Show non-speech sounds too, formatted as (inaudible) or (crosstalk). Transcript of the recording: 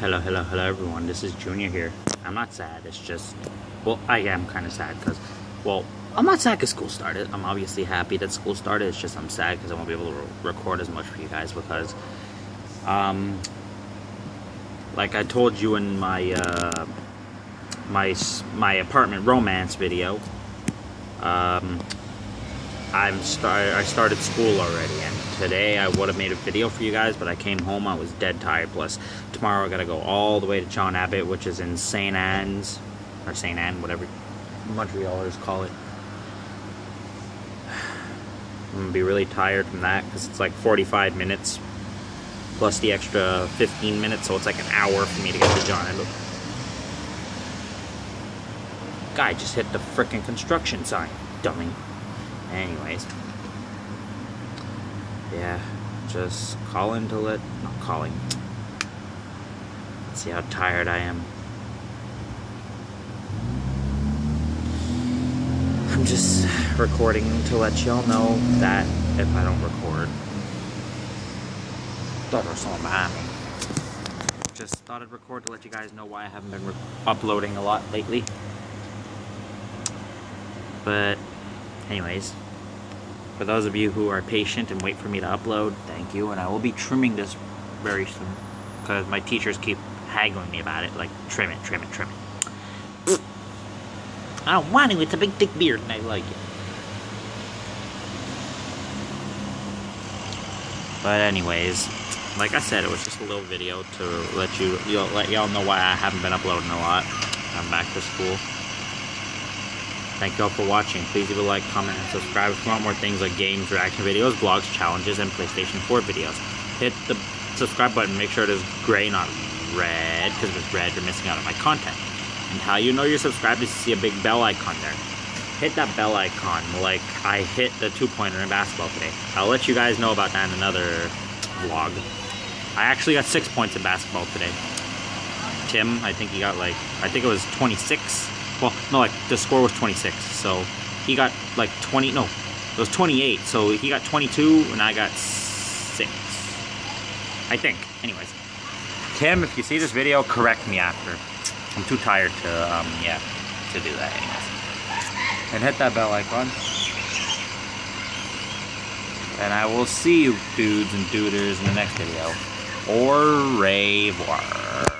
Hello, hello, hello everyone. This is Junior here. I'm not sad. It's just, well, I am kind of sad because, well, I'm not sad because school started. I'm obviously happy that school started. It's just I'm sad because I won't be able to re record as much for you guys because, um, like I told you in my uh, my my apartment romance video, um, I'm start I started school already, and today I would have made a video for you guys, but I came home I was dead tired. Plus, tomorrow I gotta go all the way to John Abbott, which is in Saint Anne's or Saint Anne, whatever Montrealers call it. (sighs) I'm gonna be really tired from that because it's like 45 minutes plus the extra 15 minutes, so it's like an hour for me to get to John Abbott. Guy just hit the freaking construction sign, dummy. Anyways. Yeah, just calling to let, not calling. See how tired I am. I'm just recording to let y'all know that if I don't record, that was someone behind. Just thought I'd record to let you guys know why I haven't been uploading a lot lately. But Anyways, for those of you who are patient and wait for me to upload, thank you. And I will be trimming this very soon because my teachers keep haggling me about it. Like, trim it, trim it, trim it. I don't want to. It's a big, thick beard, and I like it. But anyways, like I said, it was just a little video to let you, you let y'all know why I haven't been uploading a lot. I'm back to school. Thank you all for watching. Please leave a like, comment, and subscribe if you want more things like games, reaction videos, blogs, challenges, and PlayStation 4 videos. Hit the subscribe button. Make sure it is gray, not red, because if it's red, you're missing out on my content. And how you know you're subscribed is to see a big bell icon there. Hit that bell icon like I hit the two-pointer in basketball today. I'll let you guys know about that in another vlog. I actually got six points in basketball today. Tim, I think he got like, I think it was 26 well, no, like the score was 26, so he got like 20. No, it was 28. So he got 22, and I got six. I think. Anyways, Tim, if you see this video, correct me after. I'm too tired to, um, yeah, to do that. Anyways, and hit that bell icon. And I will see you dudes and duders in the next video. Au revoir.